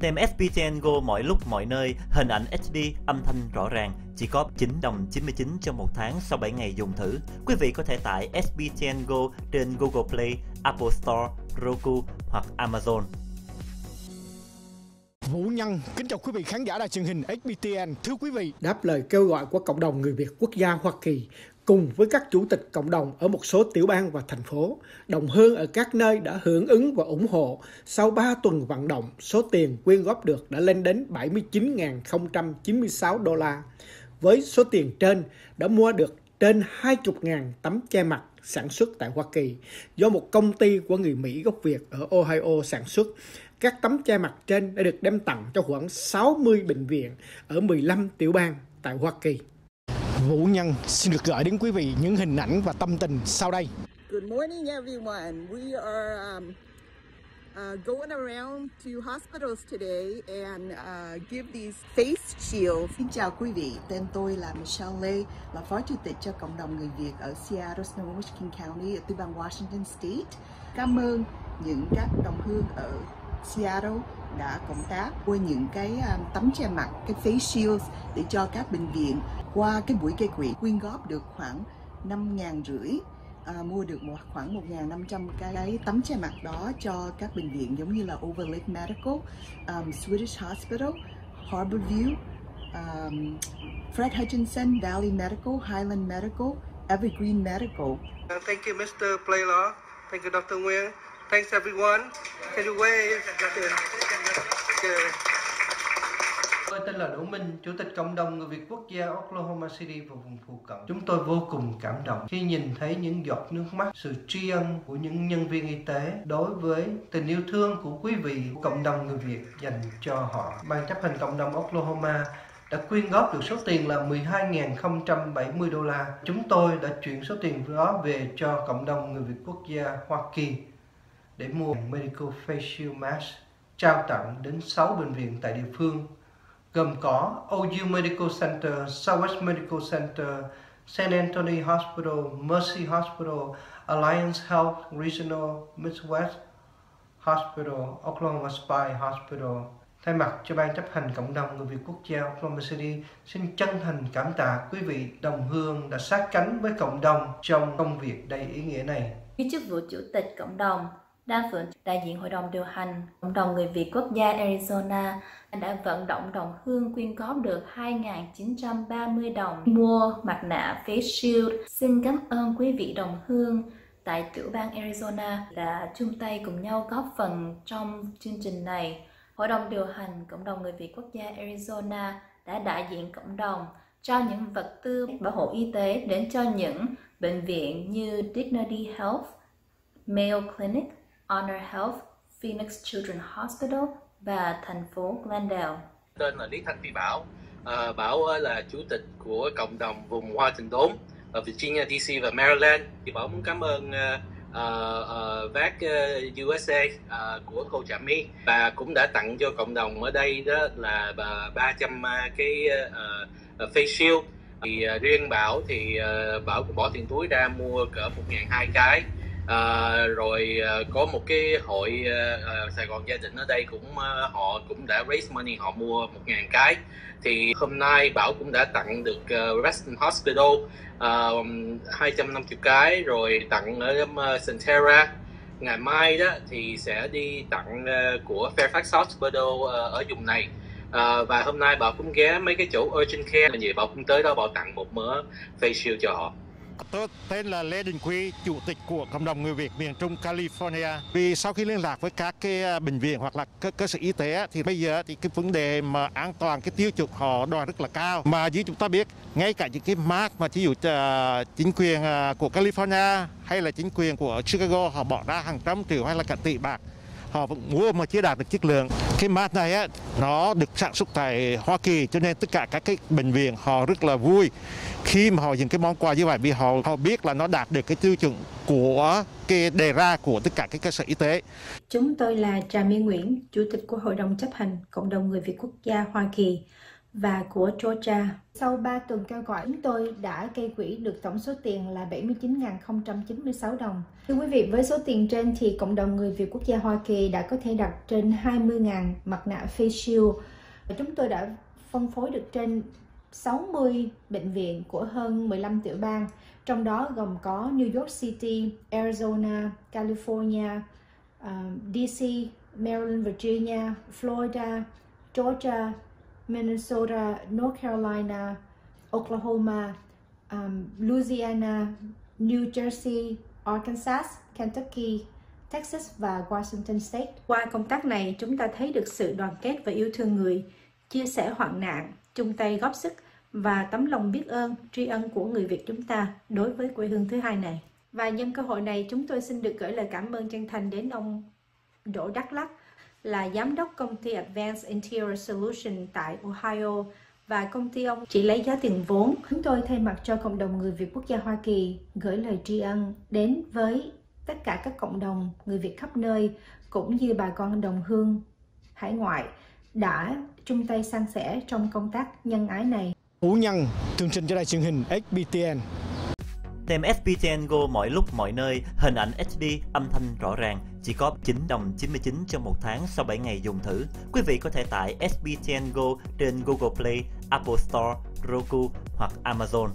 Tem SPTN Go mọi lúc mọi nơi, hình ảnh HD, âm thanh rõ ràng, chỉ có 9 đồng 99 cho một tháng sau 7 ngày dùng thử. Quý vị có thể tải SPTN Go trên Google Play, Apple Store, Roku hoặc Amazon. Vũ Nhân kính chào quý vị khán giả đài truyền hình SBTN. Thưa quý vị, đáp lời kêu gọi của cộng đồng người Việt quốc gia Hoa Kỳ cùng với các chủ tịch cộng đồng ở một số tiểu bang và thành phố, đồng hương ở các nơi đã hưởng ứng và ủng hộ. Sau 3 tuần vận động, số tiền quyên góp được đã lên đến 79.096 đô la. Với số tiền trên đã mua được trên 20.000 tấm che mặt sản xuất tại Hoa Kỳ do một công ty của người Mỹ gốc Việt ở Ohio sản xuất. Các tấm che mặt trên đã được đem tặng cho khoảng 60 bệnh viện ở 15 tiểu bang tại Hoa Kỳ. Vũ Nhân xin được gửi đến quý vị những hình ảnh và tâm tình sau đây. Good morning everyone. We are um, uh, going around to hospitals today and uh, give these face shields. Xin chào quý vị, tên tôi là Michelle Lê, là Phó Chủ tịch cho cộng đồng người Việt ở Seattle, Snohomish County ở tiểu bang Washington State. Cảm ơn những các đồng hương ở Seattle đã cộng tác mua những cái à, tấm che mặt, cái face shields để cho các bệnh viện qua cái buổi gây quỹ quyên góp được khoảng năm ngàn rưỡi à, mua được một khoảng 1.500 cái tấm che mặt đó cho các bệnh viện giống như là Overlake Medical, um, Swedish Hospital, Harborview, um, à, Fred Hutchinson, Valley Medical, Highland Medical, Evergreen Medical. Uh, thank you, Mr. Playlaw. Thank you, Dr. Nguyen. Thanks, everyone. Can you wave? Dạ, dạ. Tôi tên là Đỗ Minh, Chủ tịch Cộng đồng Người Việt Quốc gia Oklahoma City và vùng phụ cận. Chúng tôi vô cùng cảm động khi nhìn thấy những giọt nước mắt, sự tri ân của những nhân viên y tế đối với tình yêu thương của quý vị của cộng đồng người Việt dành cho họ. Ban chấp hành cộng đồng Oklahoma đã quyên góp được số tiền là 12.070 đô la. Chúng tôi đã chuyển số tiền đó về cho cộng đồng người Việt quốc gia Hoa Kỳ để mua medical facial mask trao tặng đến 6 bệnh viện tại địa phương gồm có OU Medical Center, Southwest Medical Center, San Antonio Hospital, Mercy Hospital, Alliance Health Regional Midwest Hospital, Oklahoma Spine Hospital. Thay mặt cho Ban chấp hành Cộng đồng Người Việt Quốc gia Oklahoma City, xin chân thành cảm tạ quý vị đồng hương đã sát cánh với cộng đồng trong công việc đầy ý nghĩa này. Với chức vụ Chủ tịch Cộng đồng, Đa Phượng, đại diện Hội đồng điều hành Cộng đồng Người Việt Quốc gia Arizona đã vận động đồng hương quyên góp được 2.930 đồng mua mặt nạ face shield. Xin cảm ơn quý vị đồng hương tại tiểu bang Arizona đã chung tay cùng nhau góp phần trong chương trình này. Hội đồng điều hành Cộng đồng Người Việt Quốc gia Arizona đã đại diện cộng đồng cho những vật tư bảo hộ y tế đến cho những bệnh viện như Dignity Health, Mayo Clinic, Honor Health, Phoenix Children Hospital và thành phố Glendale. Tên là Lý Thanh Phi Bảo. À, Bảo ờ, là chủ tịch của cộng đồng vùng Hoa Thịnh Đốn ở Virginia, DC và Maryland. Thì Bảo muốn cảm ơn uh, uh, uh, VAC uh, USA uh, của cô Trà My và cũng đã tặng cho cộng đồng ở đây đó là 300 uh, ờ, cái uh, face shield. Thì uh, riêng Bảo thì uh, Bảo cũng bỏ tiền túi ra mua cỡ 1.200 cái à, rồi à, có một cái hội à, à, Sài Gòn gia đình ở đây cũng à, họ cũng đã raise money họ mua một ngàn cái. Thì hôm nay Bảo cũng đã tặng được à, uh, Western Hospital à, uh, 250 cái rồi tặng ở um, uh, Centera ngày mai đó thì sẽ đi tặng uh, của Fairfax Hospital uh, ở vùng này. Uh, và hôm nay Bảo cũng ghé mấy cái chỗ urgent care. Là gì Bảo cũng tới đó Bảo tặng một mớ face shield cho họ. Tôi tên là Lê Đình Quy, chủ tịch của cộng đồng người Việt miền Trung California. Vì sau khi liên lạc với các cái à, bệnh viện hoặc là cơ, cơ sở y tế thì bây giờ thì cái vấn đề mà an toàn cái tiêu chuẩn họ đòi rất là cao. Mà như chúng ta biết, ngay cả những cái mát mà ví dụ uh, chính quyền uh, của California hay là chính quyền của Chicago họ bỏ ra hàng trăm triệu hay là cả tỷ bạc họ vẫn mua mà chưa đạt được chất lượng. Cái mát này á, nó được sản xuất tại Hoa Kỳ cho nên tất cả các cái bệnh viện họ rất là vui khi mà họ dùng cái món quà như vậy vì họ họ biết là nó đạt được cái tiêu chuẩn của cái đề ra của tất cả các cơ sở y tế. Chúng tôi là Trà My Nguyễn, Chủ tịch của Hội đồng chấp hành Cộng đồng Người Việt Quốc gia Hoa Kỳ và của Georgia. Sau 3 tuần kêu gọi, chúng tôi đã gây quỹ được tổng số tiền là 79.096 đồng. Thưa quý vị, với số tiền trên thì cộng đồng người Việt quốc gia Hoa Kỳ đã có thể đặt trên 20.000 mặt nạ face shield. Chúng tôi đã phân phối được trên 60 bệnh viện của hơn 15 tiểu bang, trong đó gồm có New York City, Arizona, California, ờ, uh, DC, Maryland, Virginia, Florida, Georgia, Minnesota, North Carolina, Oklahoma, um, Louisiana, New Jersey, Arkansas, Kentucky, Texas và Washington State. Qua công tác này, chúng ta thấy được sự đoàn kết và yêu thương người, chia sẻ hoạn nạn, chung tay góp sức và tấm lòng biết ơn, tri ân của người Việt chúng ta đối với quê hương thứ hai này. Và nhân cơ hội này, chúng tôi xin được gửi lời cảm ơn chân thành đến ông Đỗ Đắc Lắc, là giám đốc công ty Advanced Interior Solution tại Ohio và công ty ông chỉ lấy giá tiền vốn. Chúng tôi thay mặt cho cộng đồng người Việt quốc gia Hoa Kỳ gửi lời tri ân đến với tất cả các cộng đồng người Việt khắp nơi cũng như bà con đồng hương hải ngoại đã chung tay san sẻ trong công tác nhân ái này. Vũ Nhân, tường trình cho đài truyền hình SBTN. Tem SBTN Go mọi lúc mọi nơi, hình ảnh HD, âm thanh rõ ràng, chỉ có 9 đồng 99 trong một tháng sau 7 ngày dùng thử. Quý vị có thể tải SBTN Go trên Google Play, Apple Store, Roku hoặc Amazon.